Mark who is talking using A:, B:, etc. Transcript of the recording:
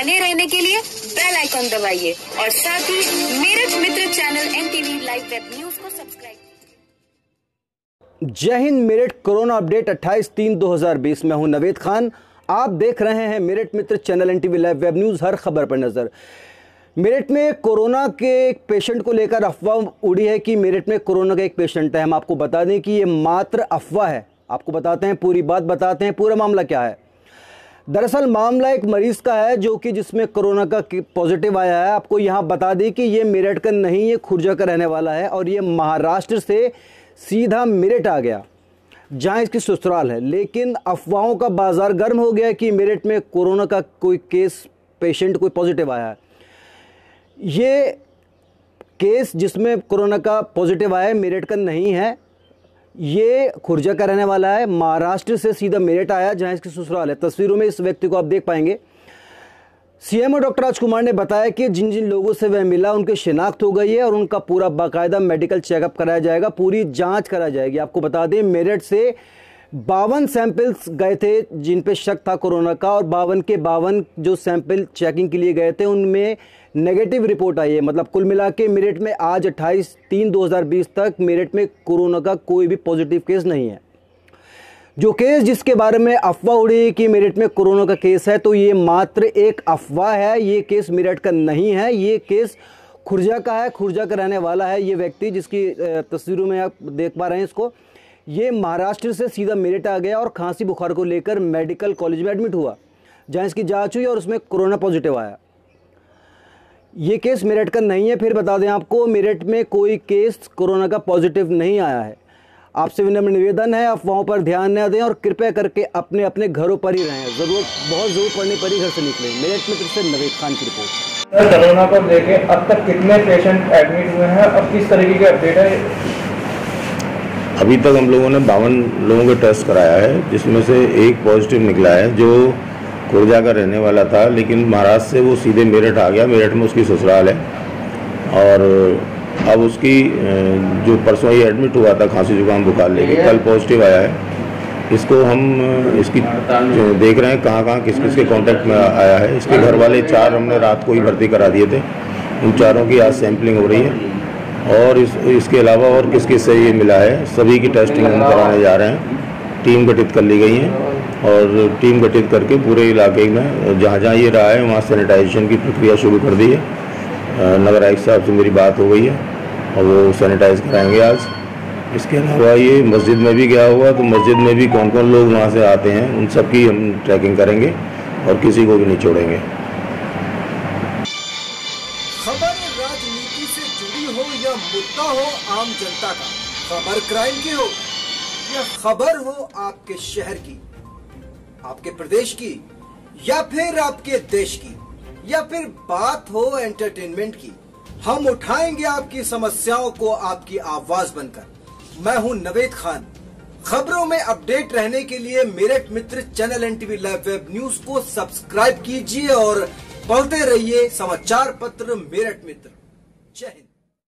A: Icon दबाइए। और साथ ही Meerut Mitra channel NTV live web news को सब्सक्राइब
B: जय हिंद, मेरठ कोरोना अपडेट 28 तीन 2020 में हूँ नवेद खान। आप देख रहे हैं Meerut Mitra channel NTV live web news, हर खबर पर नज़र। मेरठ में कोरोना के एक पेशेंट को लेकर अफवाह उड़ी है कि मेरठ में कोरोना का एक पेशेंट है। हम आपको बता दें कि ये मात्र अफवाह है। आपको बताते हैं, पूरी बात बताते हैं, पूरा मामला क्या है? दरअसल मामला एक मरीज़ का है जो कि जिसमें कोरोना का पॉजिटिव आया है। आपको यहाँ बता दें कि ये मेरठ का नहीं, ये खुर्जा का रहने वाला है और ये महाराष्ट्र से सीधा मेरठ आ गया। जहाँ इसकी ससुराल है। लेकिन अफवाहों का बाज़ार गर्म हो गया कि मेरठ में कोरोना का कोई केस, पेशेंट कोई पॉजिटिव आया है। ये केस जिसमें कोरोना का पॉजिटिव आया है, मेरठ का नहीं है। ये खुर्जा का रहने वाला है, महाराष्ट्र से सीधा मेरठ आया जहाँ इसकी ससुराल है। तस्वीरों में इस व्यक्ति को आप देख पाएँगे। सीएमओ डॉक्टर राजकुमार ने बताया कि जिन जिन लोगों से वह मिला, उनके शिनाख्त हो गई है और उनका पूरा बाकायदा मेडिकल चेकअप कराया जाएगा, पूरी जाँच कराई जाएगी। आपको बता दें, मेरठ से बावन सैंपल्स गए थे जिन पे शक था कोरोना का, और बावन के बावन जो सैंपल चेकिंग के लिए गए थे, उनमें नेगेटिव रिपोर्ट आई है। मतलब कुल मिला के मेरठ में आज 28 तीन 2020 तक मेरठ में कोरोना का कोई भी पॉजिटिव केस नहीं है। जो केस जिसके बारे में अफवाह उड़ी कि मेरठ में कोरोना का केस है तो ये मात्र एक अफवाह है। ये केस मेरठ का नहीं है, ये केस खुर्जा का है, खुर्जा का रहने वाला है ये व्यक्ति जिसकी तस्वीरों में आप देख पा रहे हैं इसको। ये महाराष्ट्र से सीधा मेरठ आ गया और खांसी बुखार को लेकर मेडिकल कॉलेज में एडमिट हुआ, जहाँ इसकी जाँच हुई और उसमें कोरोना पॉजिटिव आया। ये केस मेरठ का नहीं है, फिर बता दें आपको, मेरठ में कोई केस कोरोना का पॉजिटिव नहीं आया है। आपसे विनम्र निवेदन है अफवाहों पर ध्यान न दें और कृपया करके अपने अपने घरों पर ही रहें। ज़रूरत बहुत ज़रूर पड़ने पर ही घर से निकलें। मेरठ में से नवेद खान की रिपोर्ट।
C: कोरोना को लेके अब तक कितने पेशेंट एडमिट हुए हैं और किस तरीके के अपडेट है?
D: अभी तक हम लोगों ने बावन लोगों के टेस्ट कराया है, जिसमें से एक पॉजिटिव निकला है, जो खुर्जा का रहने वाला था, लेकिन महाराष्ट्र से वो सीधे मेरठ आ गया। मेरठ में उसकी ससुराल है। और अब उसकी जो परसों ही एडमिट हुआ था, खांसी जुकाम, बुखार लेके, कल पॉजिटिव आया है। इसको हम इसकी देख रहे हैं कहाँ कहाँ किस किस के कांटेक्ट में आया है। इसके घर वाले चार हमने रात को ही भर्ती करा दिए थे। उन चारों की आज सैम्पलिंग हो रही है। और इस, इसके अलावा और किस किस से ये मिला है? सभी की टेस्टिंग हम कराने जा रहे हैं। टीम गठित कर ली गई है और टीम गठित करके पूरे इलाके में, जहाँ जहाँ ये रहा है, वहाँ सैनिटाइजेशन की प्रक्रिया शुरू कर दी है। नगर आयुक्त साहब से मेरी बात हो गई है और वो सैनिटाइज कराएँगे आज। इसके अलावा ये मस्जिद में भी गया हुआ तो मस्जिद में भी कौन कौन लोग वहाँ से आते हैं, उन सब की हम ट्रैकिंग करेंगे और किसी को भी नहीं छोड़ेंगे।
E: या मुद्दा हो आम जनता का, खबर क्राइम की हो या खबर हो आपके शहर की, आपके प्रदेश की, या फिर आपके देश की, या फिर बात हो एंटरटेनमेंट की, हम उठाएँगे आपकी समस्याओं को आपकी आवाज़ बनकर। मैं हूँ नवेद खान। खबरों में अपडेट रहने के लिए Meerut Mitra channel N TV live web news को सब्सक्राइब कीजिए और पढ़ते रहिए समाचार पत्र मेरठ मित्र। जय हिंद।